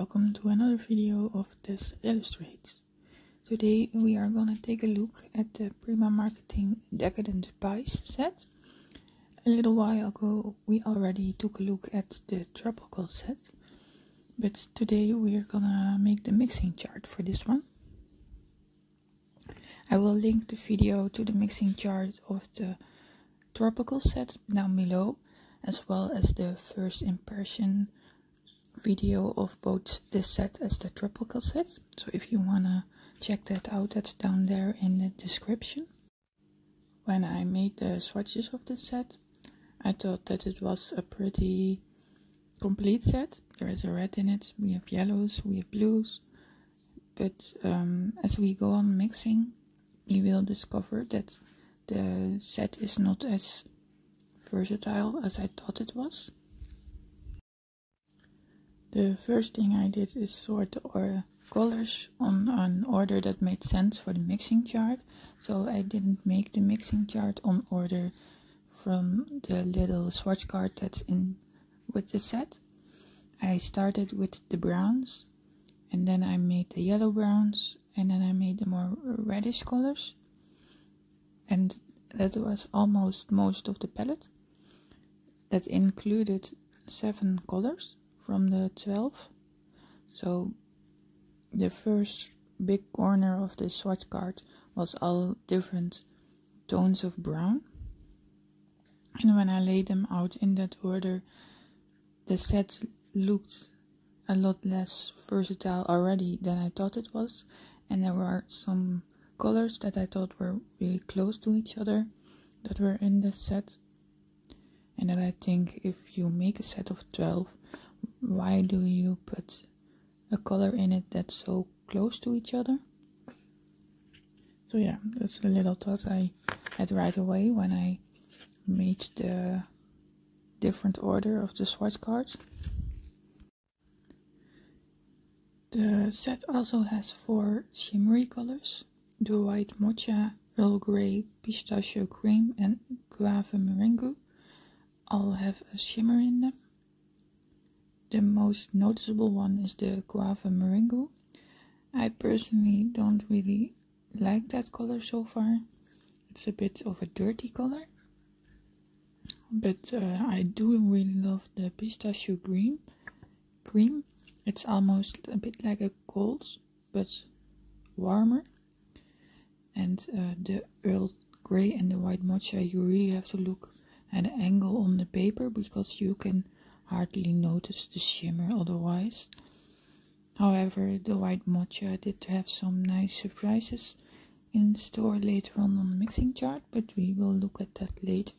Welcome to another video of Des Illustrates. Today we are gonna take a look at the Prima Marketing Decadent Pies set. A little while ago we already took a look at the Tropical set, but today we are gonna make the mixing chart for this one. I will link the video to the mixing chart of the Tropical set down below, as well as the first impression video of both this set as the tropical set. So if you wanna check that out that's down there in the description. When I made the swatches of this set I thought that it was a pretty complete set. There is a red in it we have yellows we have blues. But um, as we go on mixing you will discover that the set is not as versatile as I thought it was the first thing I did is sort the colors on an order that made sense for the mixing chart. So I didn't make the mixing chart on order from the little swatch card that's in with the set. I started with the browns and then I made the yellow browns and then I made the more reddish colors and that was almost most of the palette that included seven colors from the 12 so the first big corner of the swatch card was all different tones of brown. And when I laid them out in that order the set looked a lot less versatile already than I thought it was. And there were some colors that I thought were really close to each other that were in the set. And that I think if you make a set of 12 why do you put a color in it that's so close to each other? So yeah, that's a little thought I had right away when I made the different order of the swatch cards. The set also has four shimmery colors, the white mocha, Earl Grey, pistachio cream and guava meringue all have a shimmer in them. The most noticeable one is the Guava Meringue. I personally don't really like that color so far. It's a bit of a dirty color. But uh, I do really love the pistachio green cream. It's almost a bit like a gold, but warmer. And uh, the Earl Grey and the white mocha, you really have to look at the angle on the paper because you can hardly notice the shimmer otherwise. However, the white mocha did have some nice surprises in store later on on the mixing chart, but we will look at that later.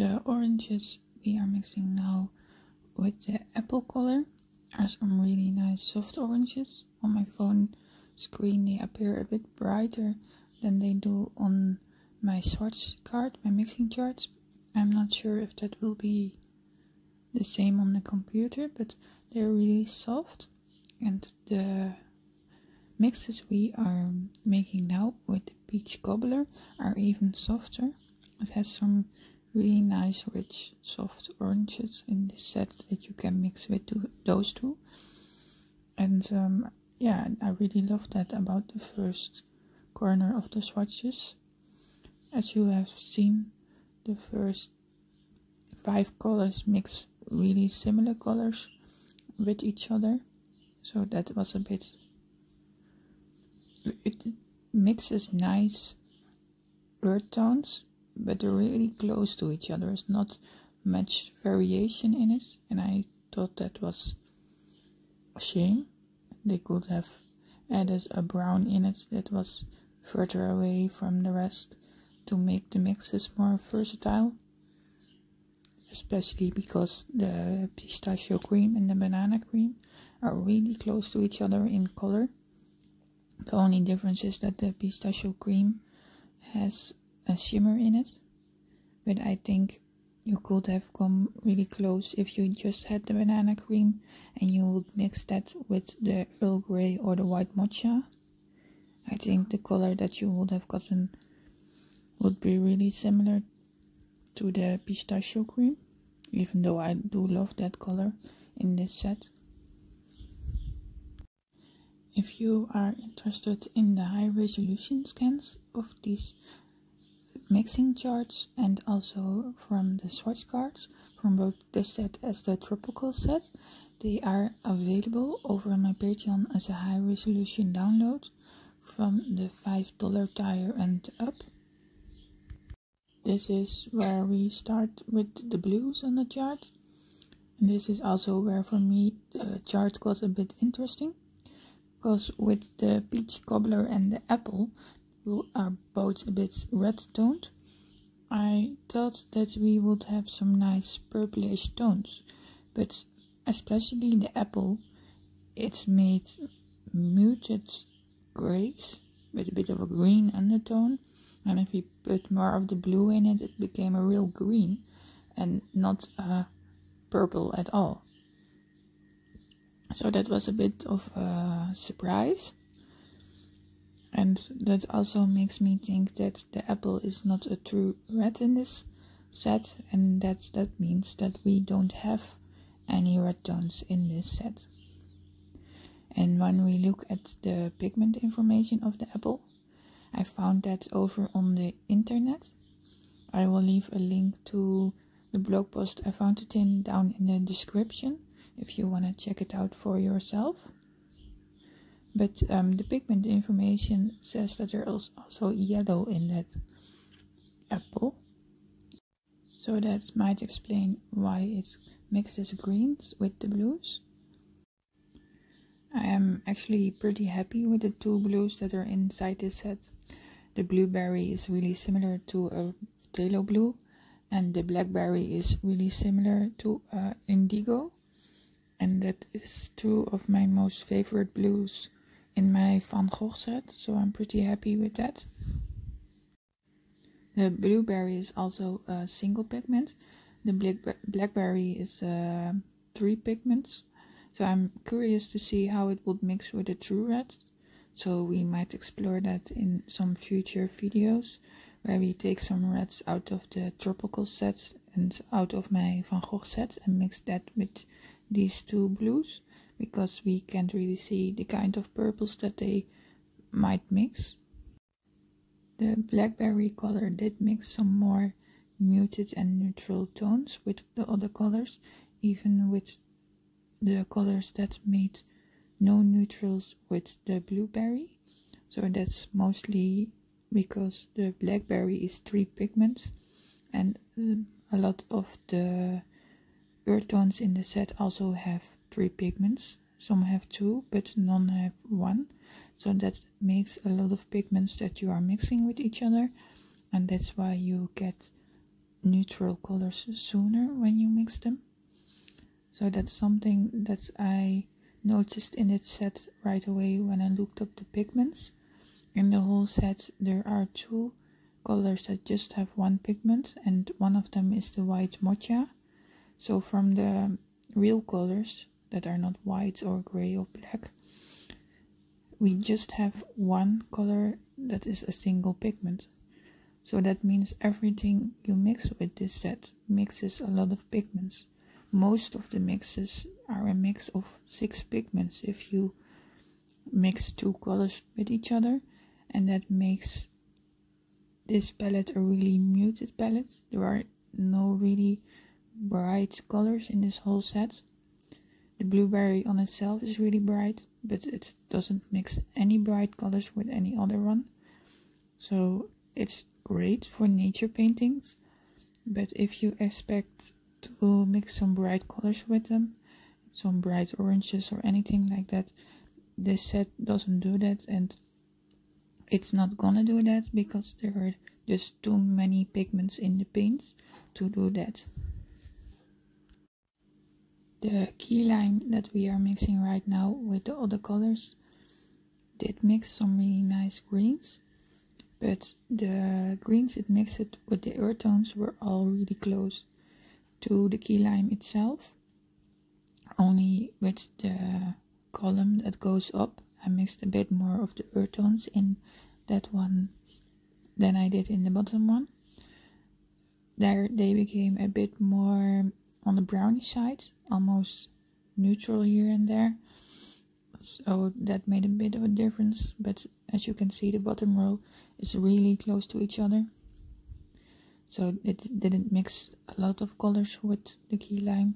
The oranges we are mixing now with the apple color are some really nice soft oranges on my phone screen. They appear a bit brighter than they do on my swatch card my mixing charts. I'm not sure if that will be the same on the computer but they're really soft and the mixes we are making now with the peach cobbler are even softer. It has some really nice rich soft oranges in this set that you can mix with those two. And um, yeah I really love that about the first corner of the swatches. As you have seen the first five colors mix really similar colors with each other. So that was a bit it mixes nice earth tones but they're really close to each other. There's not much variation in it, and I thought that was a shame. They could have added a brown in it that was further away from the rest to make the mixes more versatile. Especially because the pistachio cream and the banana cream are really close to each other in color. The only difference is that the pistachio cream has a shimmer in it but I think you could have come really close if you just had the banana cream and you would mix that with the Earl Grey or the white matcha. I think the color that you would have gotten would be really similar to the pistachio cream, even though I do love that color in this set. If you are interested in the high resolution scans of these mixing charts and also from the swatch cards from both this set as the tropical set. They are available over on my Patreon as a high resolution download from the $5 tier and up. This is where we start with the blues on the chart. And this is also where for me the chart got a bit interesting. Because with the peach cobbler and the apple, are both a bit red toned. I thought that we would have some nice purplish tones, but especially the apple, it's made muted grays with a bit of a green undertone. And if we put more of the blue in it, it became a real green and not purple at all. So that was a bit of a surprise and that also makes me think that the apple is not a true red in this set and that that means that we don't have any red tones in this set. And when we look at the pigment information of the apple I found that over on the internet I will leave a link to the blog post I found it in down in the description if you want to check it out for yourself but um, the pigment information says that there is also yellow in that apple. So that might explain why it mixes greens with the blues. I am actually pretty happy with the two blues that are inside this set. The blueberry is really similar to a phthalo blue and the blackberry is really similar to uh, indigo. And that is two of my most favorite blues in my Van Gogh set, so I'm pretty happy with that. The blueberry is also a single pigment. The black blackberry is uh, three pigments. So I'm curious to see how it would mix with the true red. So we might explore that in some future videos where we take some reds out of the tropical sets and out of my Van Gogh set and mix that with these two blues because we can't really see the kind of purples that they might mix. The blackberry color did mix some more muted and neutral tones with the other colors, even with the colors that made no neutrals with the blueberry. So that's mostly because the blackberry is three pigments and um, a lot of the earth tones in the set also have three pigments. Some have two, but none have one. So that makes a lot of pigments that you are mixing with each other. And that's why you get neutral colors sooner when you mix them. So that's something that I noticed in it set right away when I looked up the pigments. In the whole set there are two colors that just have one pigment and one of them is the white mocha. So from the real colors that are not white or gray or black, we just have one color that is a single pigment. So that means everything you mix with this set mixes a lot of pigments. Most of the mixes are a mix of six pigments if you mix two colors with each other and that makes this palette a really muted palette. There are no really bright colors in this whole set. The blueberry on itself is really bright, but it doesn't mix any bright colors with any other one. So it's great for nature paintings, but if you expect to mix some bright colors with them, some bright oranges or anything like that, this set doesn't do that and it's not gonna do that because there are just too many pigments in the paints to do that. The key lime that we are mixing right now with the other colors did mix some really nice greens, but the greens it mixed with the earth tones were all really close to the key lime itself. Only with the column that goes up, I mixed a bit more of the earth tones in that one than I did in the bottom one. There they became a bit more on the brownie side, almost neutral here and there. So that made a bit of a difference, but as you can see, the bottom row is really close to each other. So it didn't mix a lot of colors with the key lime.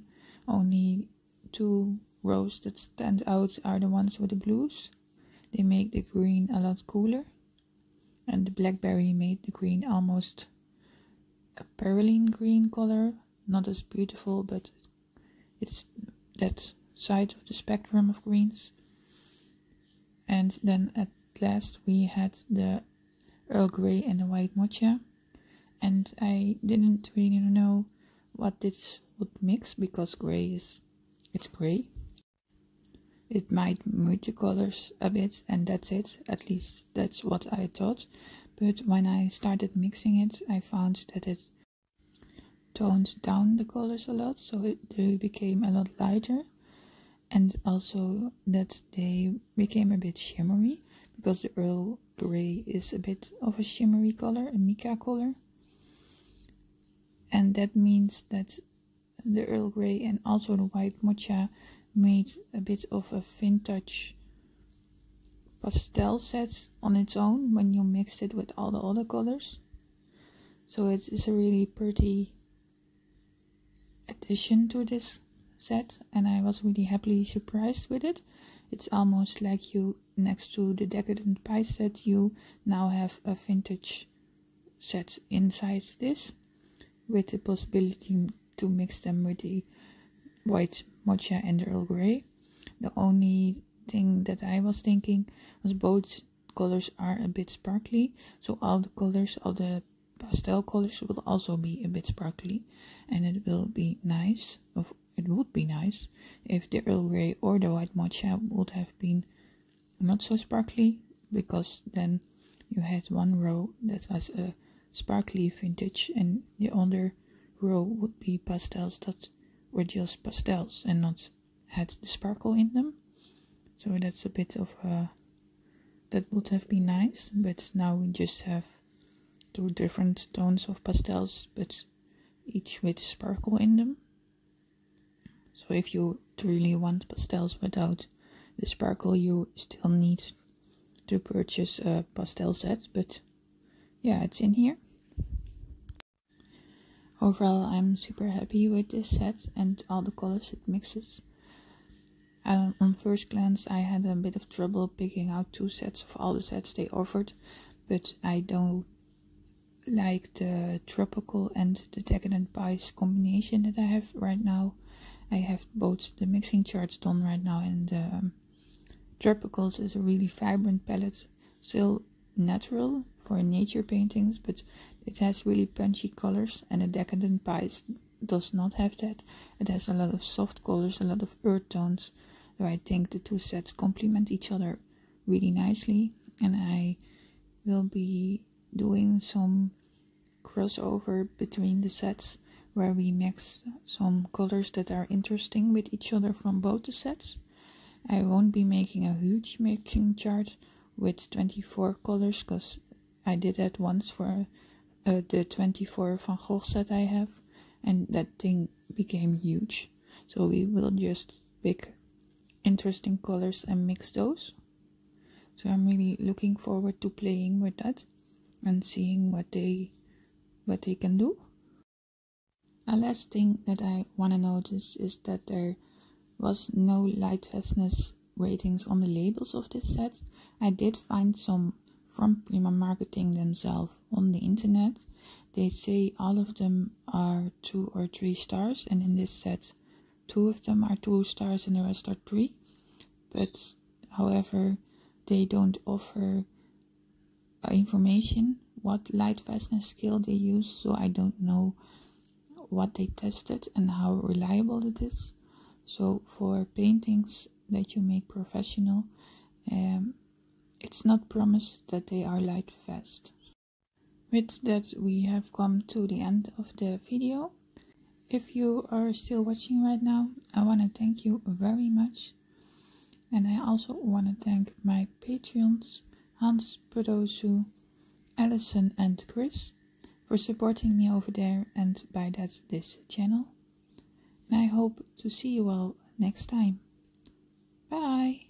Only two rows that stand out are the ones with the blues. They make the green a lot cooler. And the blackberry made the green almost a perylene green color not as beautiful, but it's that side of the spectrum of greens. And then at last we had the Earl Grey and the white mocha. And I didn't really know what this would mix because grey is it's grey. It might mute the colors a bit and that's it. At least that's what I thought. But when I started mixing it, I found that it toned down the colors a lot so it, they became a lot lighter and also that they became a bit shimmery because the Earl Grey is a bit of a shimmery color, a mica color. And that means that the Earl Grey and also the white mocha made a bit of a vintage pastel set on its own when you mixed it with all the other colors. So it is a really pretty addition to this set and I was really happily surprised with it. It's almost like you, next to the Decadent Pie set, you now have a vintage set inside this with the possibility to mix them with the white mocha and the Earl Grey. The only thing that I was thinking was both colors are a bit sparkly, so all the colors, all the pastel colors will also be a bit sparkly. And it will be nice of it would be nice. If the Earl Grey or the white matcha would have been not so sparkly because then you had one row that was a sparkly vintage and the other row would be pastels that were just pastels and not had the sparkle in them. So that's a bit of a that would have been nice but now we just have two different tones of pastels but each with sparkle in them. So if you truly want pastels without the sparkle you still need to purchase a pastel set but yeah it's in here. Overall i'm super happy with this set and all the colors it mixes. Um, on first glance i had a bit of trouble picking out two sets of all the sets they offered but i don't like the tropical and the decadent pies combination that I have right now. I have both the mixing charts done right now and the um, tropicals is a really vibrant palette, still natural for nature paintings, but it has really punchy colors and the Decadent Pies does not have that. It has a lot of soft colors, a lot of earth tones. So I think the two sets complement each other really nicely and I will be doing some crossover between the sets where we mix some colors that are interesting with each other from both the sets. I won't be making a huge mixing chart with 24 colors because I did that once for uh, the 24 Van Gogh set I have and that thing became huge. So we will just pick interesting colors and mix those. So I'm really looking forward to playing with that and seeing what they what they can do. A last thing that I want to notice is that there was no light fastness ratings on the labels of this set. I did find some from Prima Marketing themselves on the internet. They say all of them are two or three stars, and in this set, two of them are two stars and the rest are three. But however, they don't offer information what light fastness scale they use, so I don't know what they tested and how reliable it is. So for paintings that you make professional, um, it's not promised that they are light fast. With that we have come to the end of the video. If you are still watching right now, I want to thank you very much. And I also want to thank my Patreons, Hans Pedosu, Alison and Chris for supporting me over there and by that this channel. And I hope to see you all next time. Bye!